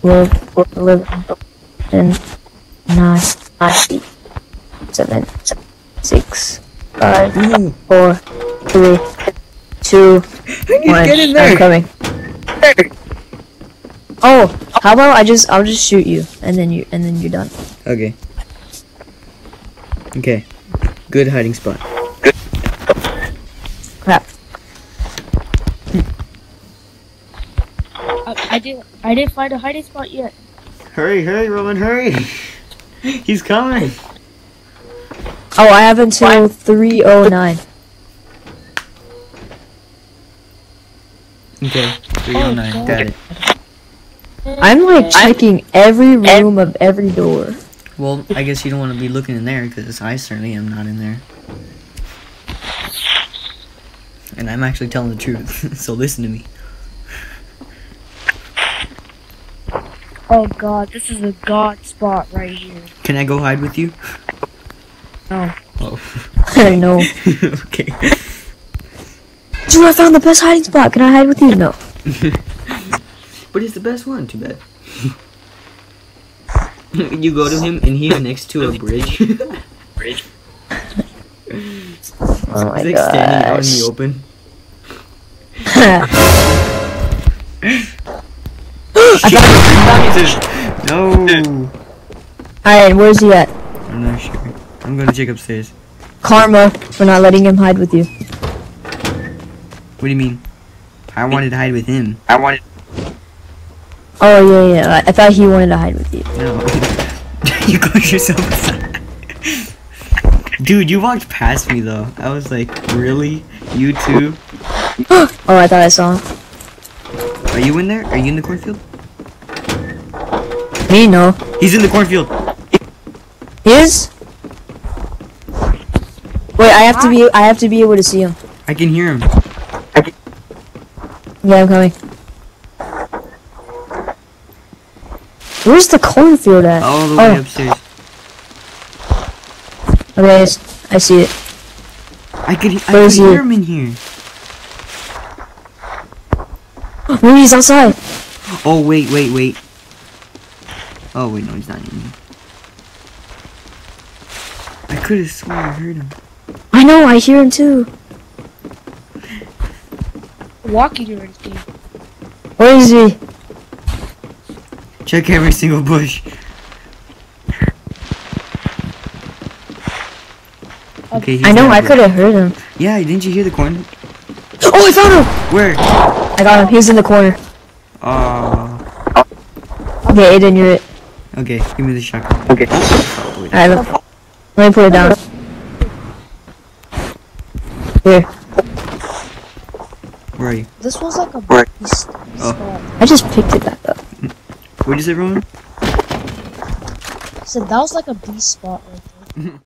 Twelve, eleven, ten, nine, eight, seven, six, five, Ooh, four, three, two, one. get in there. I'm coming. Oh, how about I just I'll just shoot you and then you and then you're done. Okay. Okay. Good hiding spot. I, I didn't. I didn't find a hiding spot yet. Hurry, hurry, Roman, hurry! He's coming! Oh, I have until three oh nine. Okay, 309, God. got it. I'm like checking every room of every door. Well, I guess you don't want to be looking in there because I certainly am not in there. And I'm actually telling the truth, so listen to me. Oh God, this is a god spot right here. Can I go hide with you? No. Oh. I know. okay. Dude, I found the best hiding spot. Can I hide with you? No. But it's the best one, too bad. you go to him and he's next to a bridge. bridge. Oh my He's like standing out in the open. no. Alright, where's he at? I'm not sure. I'm gonna check upstairs. Karma for not letting him hide with you. What do you mean? I wanted to hide with him. I wanted. Oh yeah, yeah. I, I thought he wanted to hide with you. No. you got yourself aside. Dude, you walked past me though. I was like, really? You too? Oh, I thought I saw him. Are you in there? Are you in the cornfield? Me, no. He's in the cornfield. He is. Wait, I have to be. I have to be able to see him. I can hear him. Yeah, I'm coming. Where's the cornfield at? All the way Oh. upstairs. Okay, I s- I see it. I could, I Where could is he? hear him in here. Oh, he's outside. Oh wait, wait, wait. Oh wait, no, he's not in here. I could have sworn I heard him. I know. I hear him too. Walking or anything. Where is he? Check every single bush. Okay, I know. I could have heard him. Yeah, didn't you hear the corn? Oh, I found him. Where? I got him. He's in the corner. Oh. Okay, Aiden, you're it. Okay, give me the shotgun. Okay. Alright, let, let me put it down. Here. Where are you? This was like a Right. beast Oh. spot. I just picked it back up. What'd you say, Roman? I said that was like a beast spot right there.